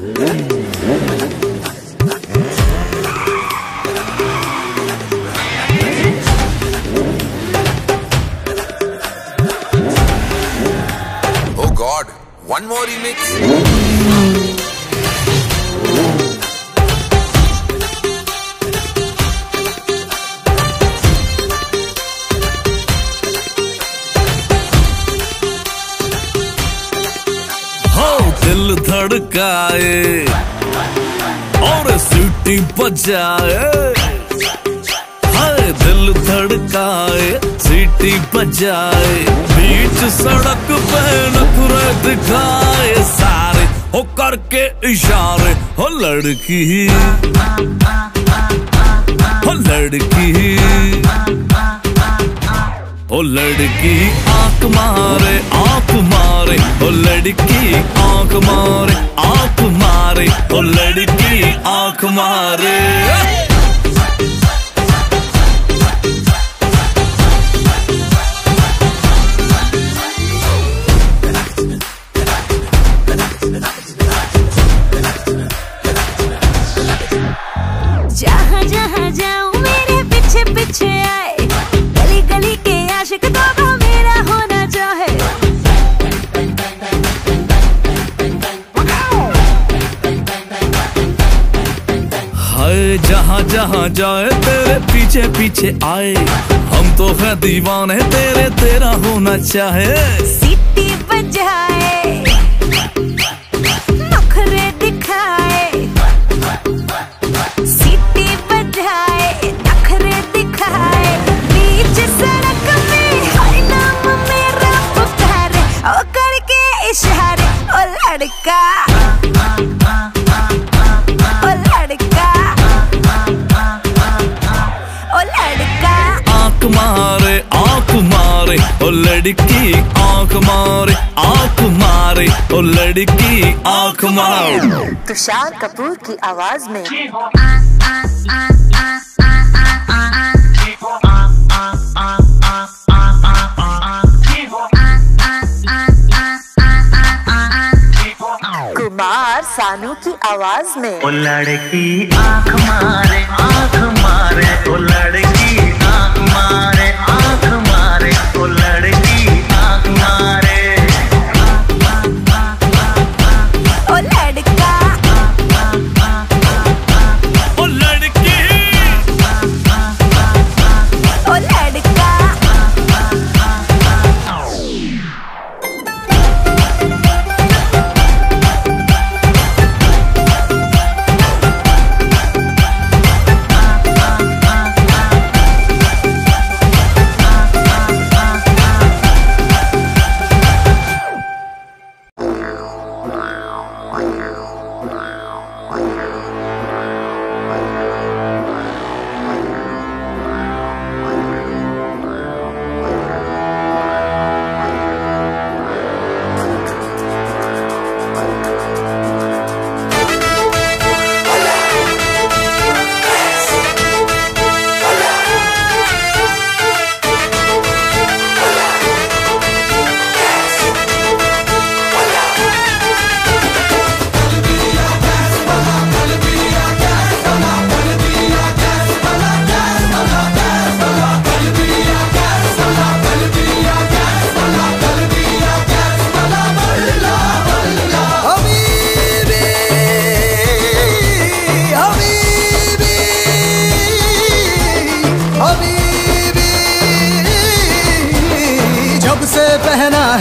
Oh God, one more remix. बजाए हाय दिल धड़काए, सीटी बजाए। बीच सड़क पे नखरे दिखाए। सारे हो करके इशारे, हो लड़की। हो लड़की। ओ लड़की आँख मारे आँख मारे। ओ लड़की आँख मारे आँख मारे। ओ लड़की आँख मारे। आए। हम तो है दीवाने तेरे तेरा होना चाहे। ओ लड़की आँख मारे आँख मारे ओ लड़की आँख मारे। तुषार कपूर की आवाज़ में। कुमार सानू की आवाज़ में। ओ लड़की आँख मारे आँख मारे ओ लड़की आँख मारे।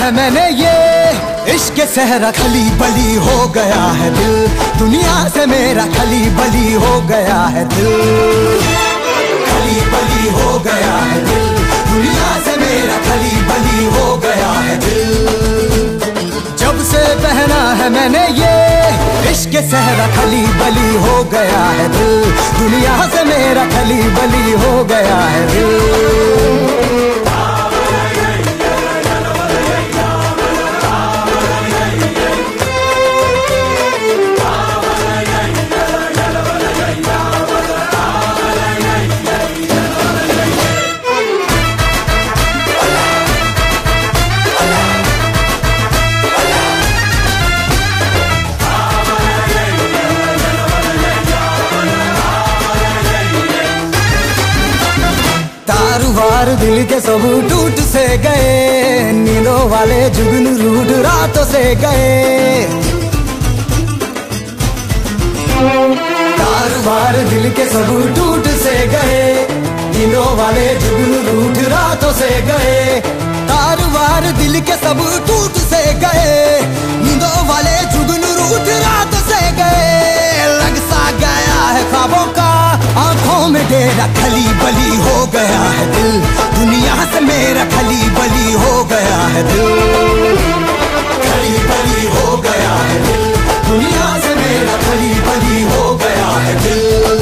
है मैंने ये इश्क सहरा खली बली हो गया है दिल। दुनिया से मेरा खली बली हो गया है दिल। खली बली हो गया है दिल। दुनिया से मेरा खली बली हो गया है दिल। जब से पहना है मैंने ये इश्क सहरा खली बली हो गया है दिल। दुनिया से मेरा खली बली हो गया है दिल। वार दिल के सब टूट से गए, नींदों वाले जुगनू रूठ रातों से गए। वार दिल के सब टूट से गए, नींदों वाले जुगनू रूट रातों से गए। तार वार दिल के सब टूट से गए, नींदों वाले जुगनू रूट रात से गए। लग सा गया है खाबों का आँखों में डेरा खली बली हो गया है दिल। दुनिया से मेरा खली बली हो गया है दिल। खली बली हो गया है दिल। दुनिया से मेरा खली बली हो गया है दिल।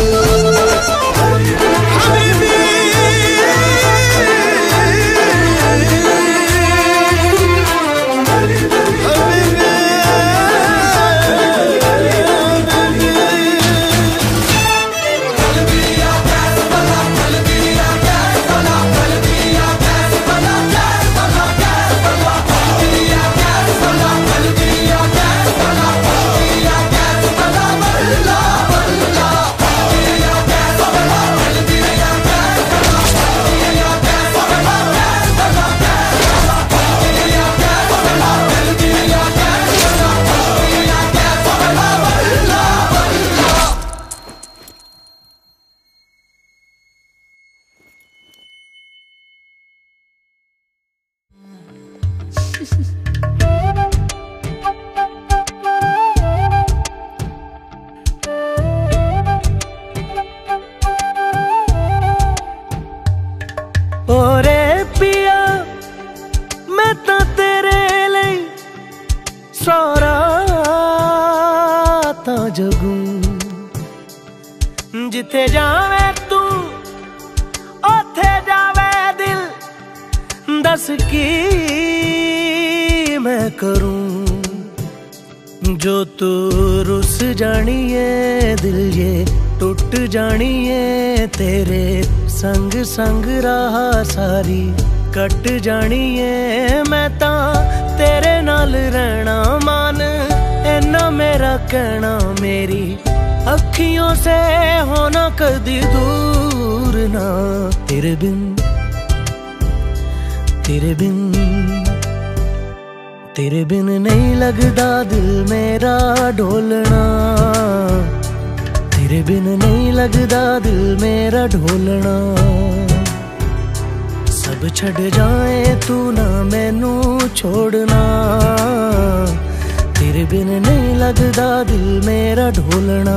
ਤਾਂ ਜਗੂੰ। ਜਿੱਥੇ ਜਾਵੇਂ ਤੂੰ, ਉੱਥੇ ਜਾਵੇ ਦਿਲ। ਦੱਸ ਕੀ ਮੈਂ ਕਰੂੰ? ਜੋ ਤੂੰ ਰੁਸ ਜਾਣੀ ਏ ਦਿਲ ਏ ਟੁੱਟ ਜਾਣੀ ਏ ਤੇਰੇ ਸੰਗ ਸੰਗ ਰਾਹ ਸਾਰੀ ਕੱਟ ਜਾਣੀ ਏ ਮੈਂ ਤਾਂ ਤੇਰੇ ਨਾਲ ਰਹਿਣਾ ਮਨ इना मेरा कहना मेरी अखियों से होना कदी दूर ना तेरे बिन तेरे बिन तेरे बिन नहीं लगदा दिल मेरा ढोलना तेरे बिन नहीं लगदा दिल मेरा ढोलना सब छड़ जाए तू ना मैनू छोड़ना तेरे बिन नहीं लगदा दिल मेरा ढोलना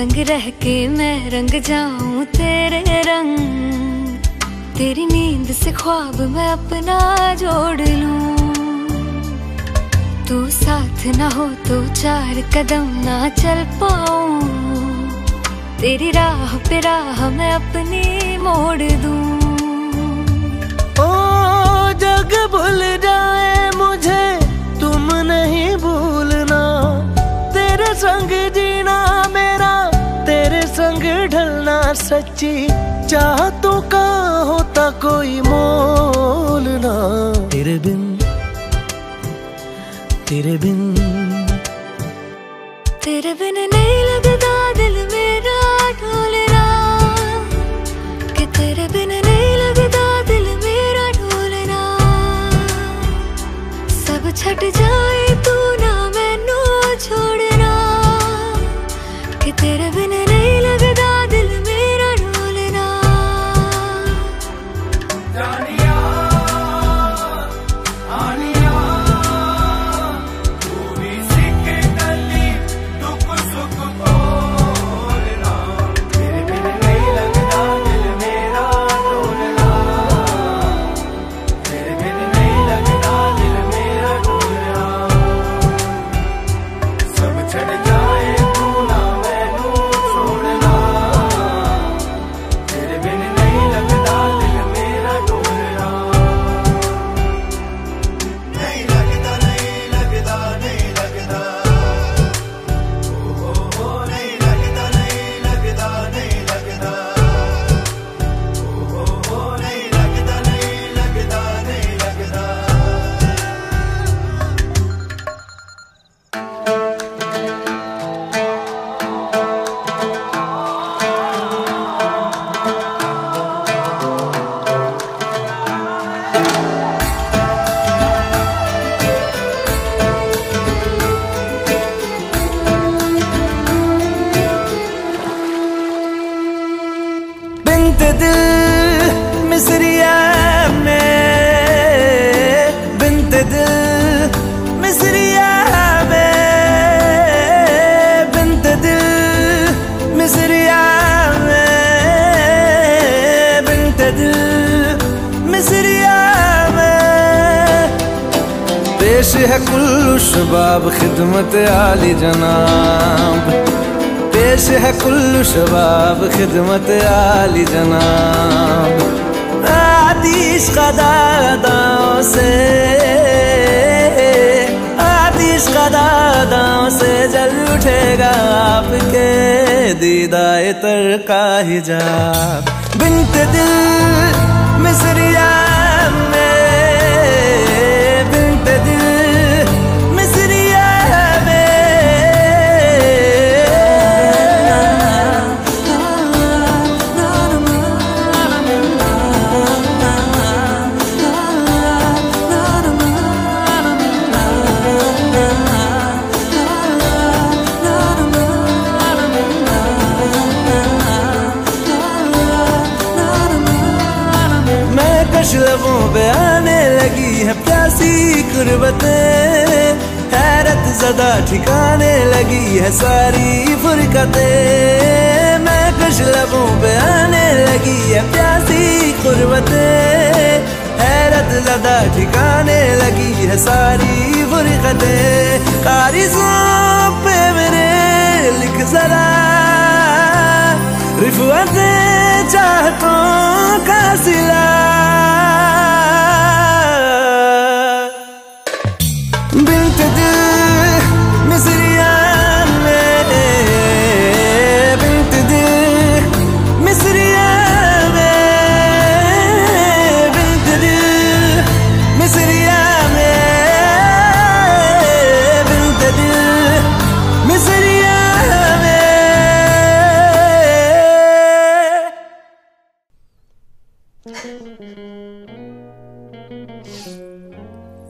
संग रह के मैं रंग जाऊँ तेरे रंग। तेरी नींद से ख्वाब मैं अपना जोड़ लूँ। तू साथ ना हो तो चार कदम ना चल पाऊँ। तेरी राह पे राह मैं अपनी मोड़ दूँ। ओ, जग भूल जाए मुझे, तुम नहीं भूलना। तेरे संग जीना ढलना सच्ची चाहतों का होता कोई मोल ना। तेरे बिन तेरे बिन। तेरे बिन नहीं लगदा दिल मेरा ढोलना कि तेरे बिन नहीं लगदा दिल मेरा ढोलना सब छट जाए है कुल्लु शबाब खिदमत आली जनाब। पेश है कुल्लु शबाब खिदमत आली जनाब। आतिश कदादाओं से आतिश कदादाओं से जल उठेगा आपके दीदाए तर का हिजाब। बिनत दिल मिसरिया कश लबों पे आने लगी है प्यासी गुर्बतें हैरत जदा ठिकाने लगी है सारी फुरकतें। मैं कश लबों पे आने लगी है प्यासी गुर्बतें हैरत जदा ठिकाने लगी है सारी फुरकतें। कारिजों पे मेरे लिख जरा रिफवते। चाहतों का सिला।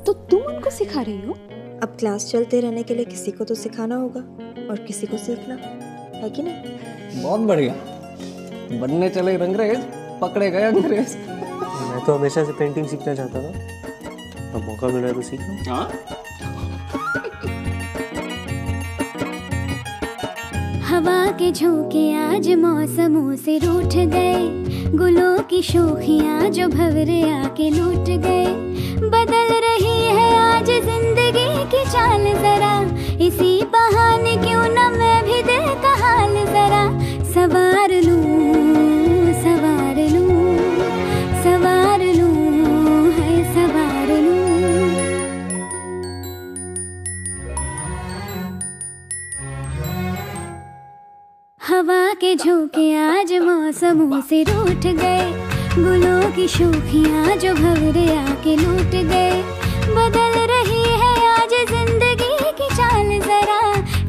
तो तुम उनको सिखा रही हो? अब क्लास चलते रहने के लिए किसी को तो सिखाना होगा और किसी को सीखना है कि नहीं? बहुत बढ़िया। बनने चले रंगरेज पकड़े गए अंग्रेज़। मैं तो हमेशा से पेंटिंग सीखना चाहता था। अब मौका मिला तो सीख हवा के झोंके आज मौसमों से रूठ गए। गुलों की शोखियाँ जो भवरे आके लूट गए। बदल रही है आज ज़िंदगी की चाल, जरा से रूठ गए। गुलों की शोखियाँ जो घबरे आके लूट गए। बदल रही है आज ज़िंदगी की चाल जरा।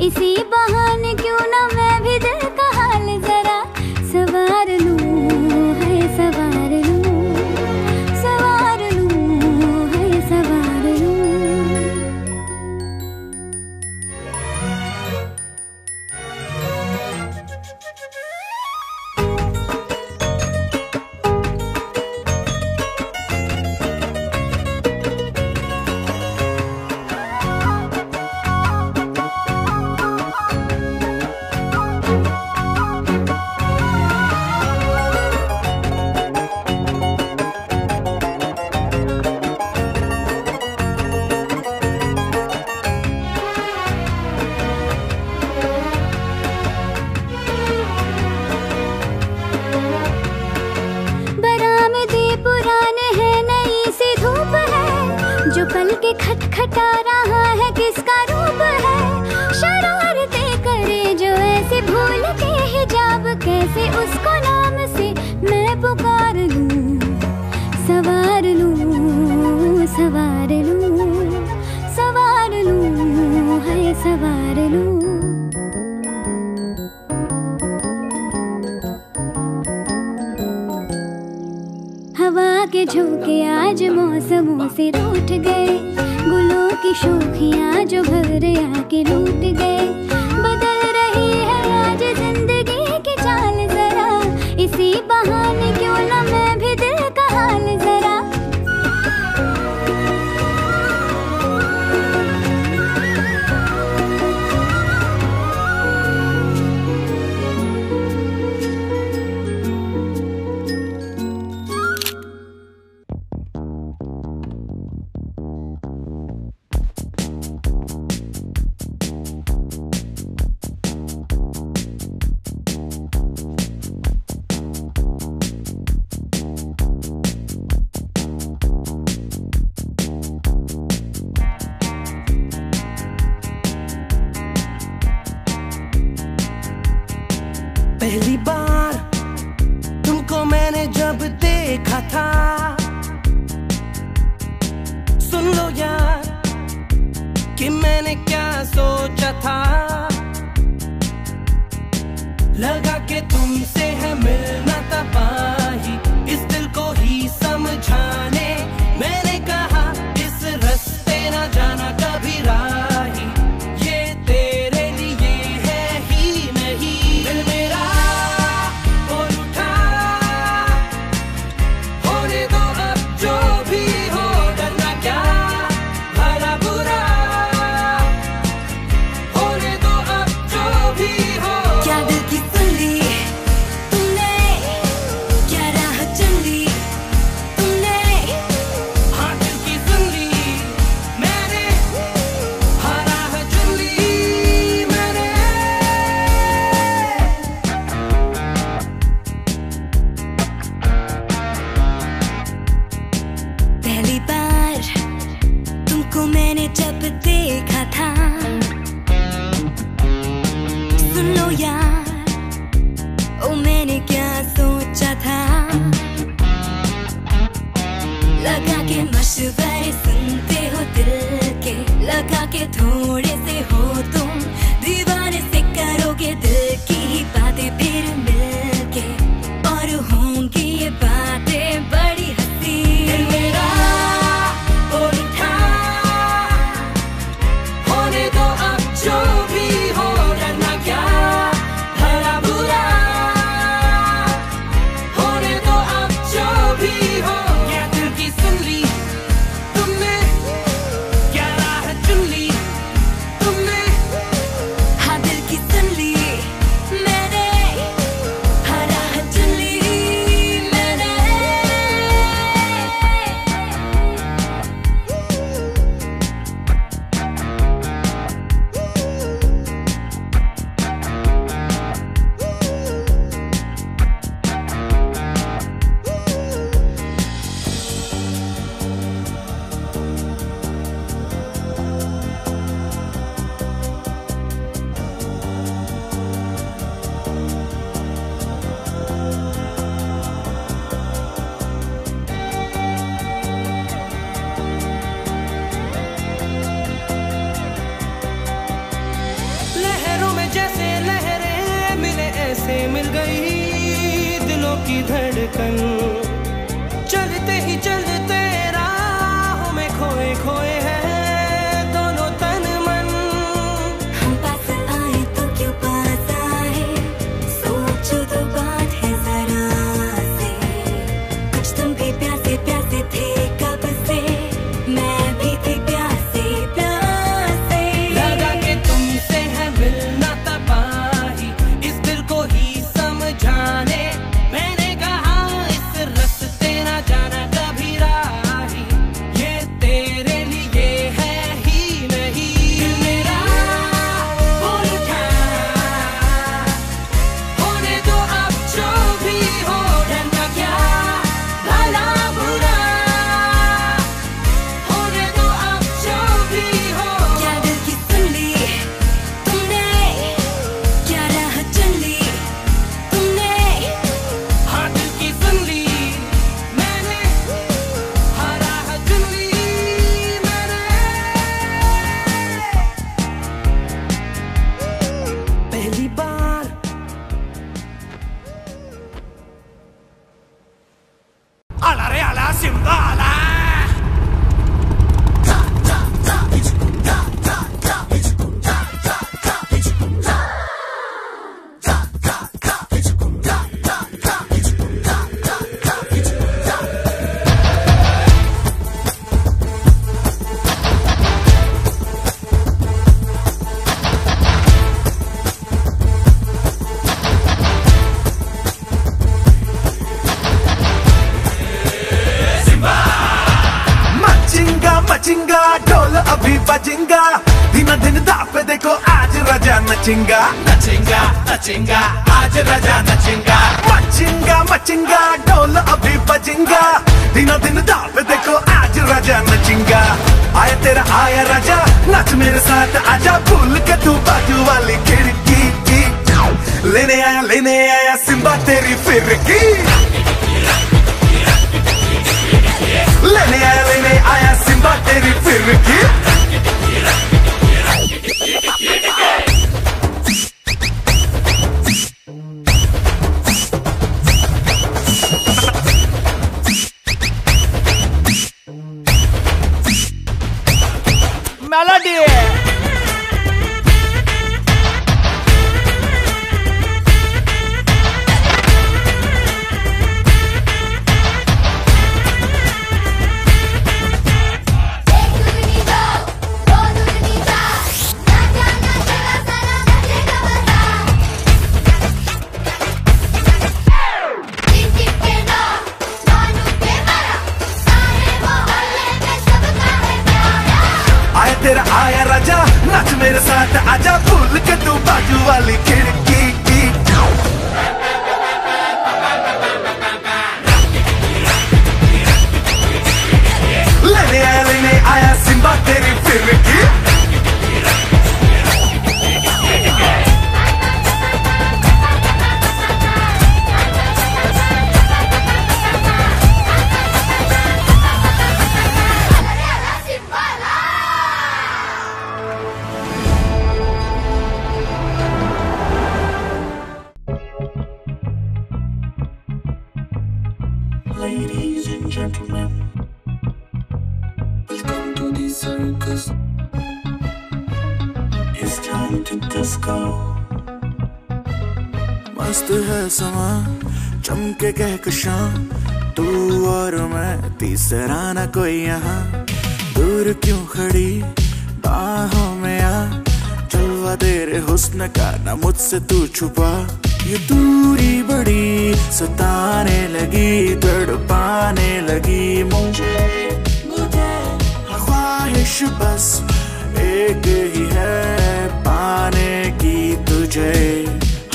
इसी बहाने क्यों ना मैं भी दिल पुराने हैं नई सी धूप है जो पल के खटखटा रहा के झोंके आज मौसमों से रूठ गए। गुलों की शोखियाँ जो घर आके लूट गए। गई दिलों की धड़कन। नचिंगा ढोल अभी बजेंगा। दिन दिन दाप देखो आज राजा नचिंगा। नचिंगा नचिंगा आज राजा नचिंगा। मचिंगा मचिंगा ढोल अभी बजेंगा। दिन दिन दाप देखो आज राजा नचिंगा। आया तेरा आया राजा नच मेरे साथ आजा। भूल के तू बाजू वाली खिड़की की। लेने आया लेने आया सिम्बा तेरी फिर की लेने आया लेने आया सिम्बा तेरी फिर की gentlemen, welcome to the circus. It's time to disco. मस्त है समा चमके कहकशां तू और मैं तीसरा न कोई यहाँ। दूर क्यों खड़ी बाहों में आ। चलवा तेरे हुस्न का न मुझसे तू छुपा। ये दूरी बड़ी, सताने लगी, तड़पाने लगी मुझे मुझे। ख्वाहिश बस एक ही है पाने की तुझे।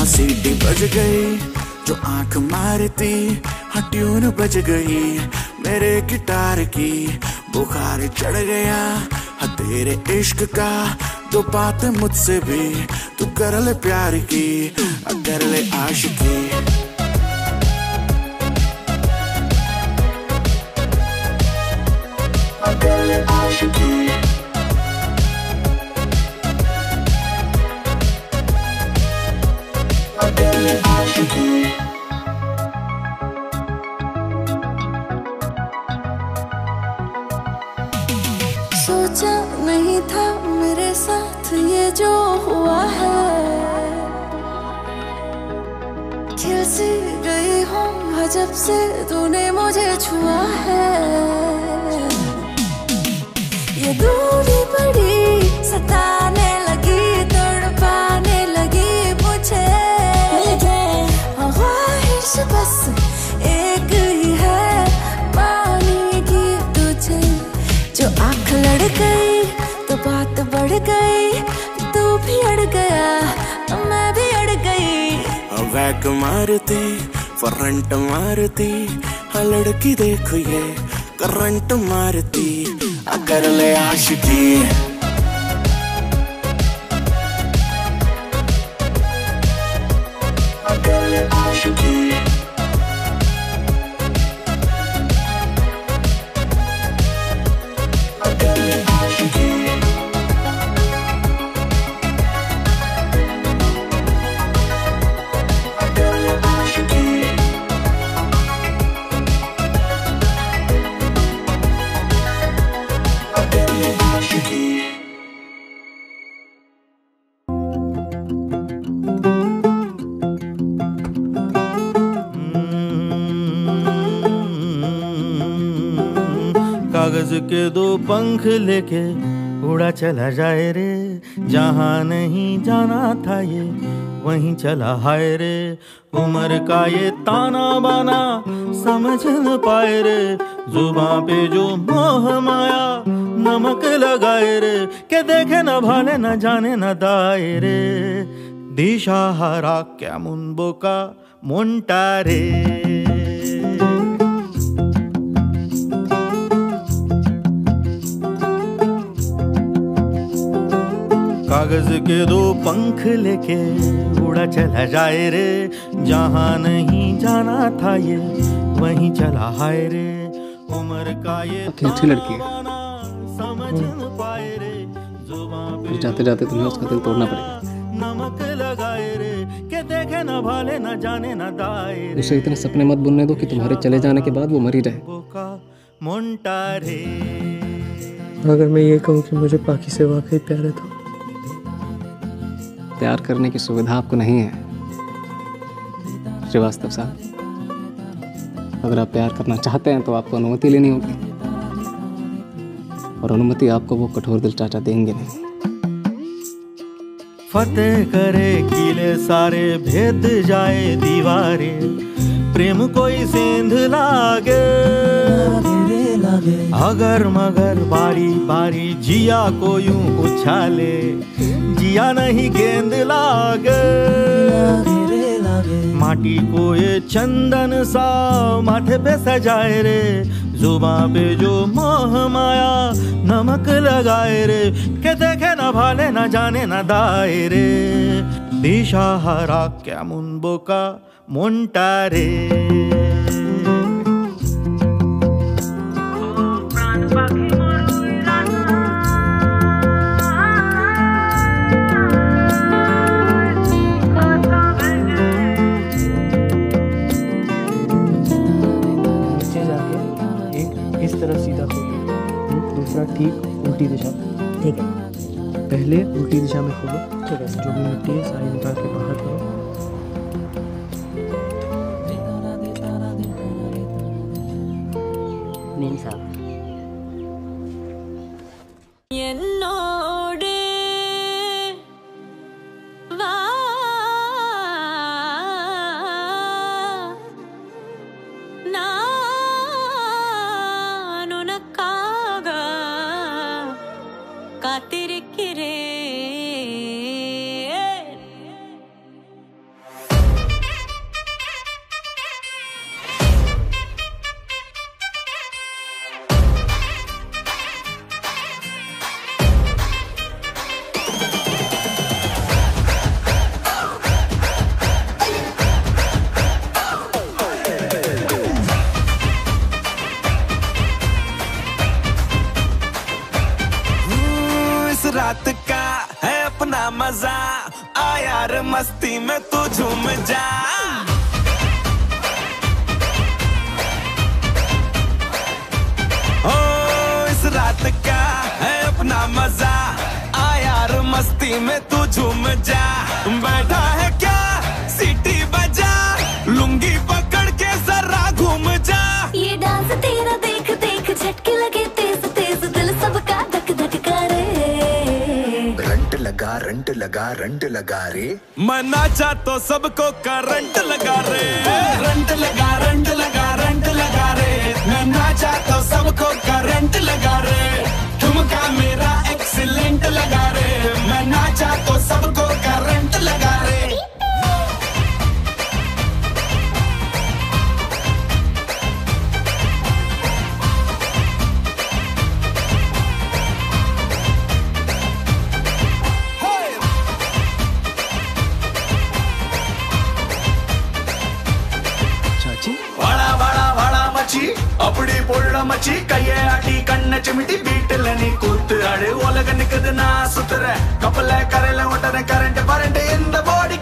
हँसी बज गई, जो आँख मारती हाँ ट्यून बज गई, मेरे गिटार की। बुखार चढ़ गया हाँ तेरे इश्क का जो बात मुझसे भी तू कर ले प्यार की कर ले आशिकी। से तूने मुझे छुआ है। ये दूरी बड़ी सताने लगी तड़पाने लगी मुझे। ख्वाहिश बस एक ही है पानी की तुझे। जो आँख लड़ गई तो बात बढ़ गई तू भी अड़ गया मैं भी अड़ गई। वैक मारती फरंट मारती हाँ लड़की देखो करंट मारती। अगर ले आशिकी के दो पंख लेके उड़ा चला जाए रे। जहाँ नहीं जाना था ये, वहीं चला हाय रे। उम्र का ये ताना बाना समझ न पाए रे। जुबा पे जो मोह माया नमक लगाए रे। के देखे न भाले न जाने न दाए रे। दिशा हरा क्या मुनबोका मुंटा रे। कागज़ के दो पंख लेके उड़ा चला जाए रे। जहाँ नहीं जाना था ये वहीं चला हाय रे। उम्र का ये अच्छी लड़की है। समझ न पाए रे। जुबां जाते जाते तुम्हें उसका दिल तोड़ना पड़ेगा। नमक लगाए रे के देखे न भाले न जाने न दाए रे। उसे इतने सपने मत बुनने दो कि तुम्हारे चले जाने के बाद वो मर ही जाए। मुंटा रे। अगर मैं ये कहूँ कि मुझे पाकि से वाकई प्यार है तो प्यार करने की सुविधा आपको नहीं है। श्रीवास्तव साहब, अगर आप प्यार करना चाहते हैं तो आपको अनुमति लेनी होगी। और अनुमति आपको वो कठोर दिल चाचा देंगे नहीं। फतेह करे किले, सारे भेद जाए दीवारे, प्रेम कोई सेंध लागे। अगर मगर बारी बारी जिया को यूँ उछाले जिया नहीं गेंद लागे। माटी को ये चंदन सा माथे पे सजाए रे जुबा पे जो मोह माया नमक लगाए रे के देखे न भाले न जाने न दाए रे। दिशा हरा क्या मुन बोका इस तरफ़ सीधा खोलो दूसरा ठीक उल्टी दिशा। ठीक है। पहले उल्टी दिशा में खोलो। ठीक है। जो भी मिट्टी है सारी निकाल के बाहर करो। नीम साहब। रात का है अपना मज़ा। आ यार, मस्ती में तू झूम जा। ओ, इस रात का है अपना मज़ा। आ यार, मस्ती में तू झूम जा। बैठा है क्या? लगा रंट लगा रे। मना जा तो सबको करंट लगा रे। रंट लगा रंट लगा रंट लगा रे। मैं जा तो सबको करंट लगा रे। ठुमका मेरा एक्सीलेंट लगा रे। मैं जा तो सबको करंट लगा रे। சிமிட்டி வீட்டுல நீ கூத்து அழு. உலக நிக்குது நான் சுத்துற. கப்பல கரையில ஒட்டற கரண்ட் பரண்ட் இந்த பாடி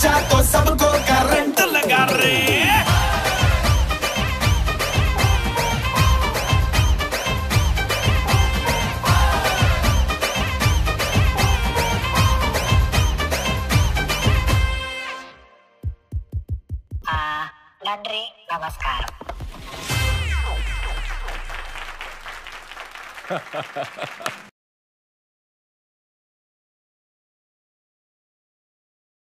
chato a ko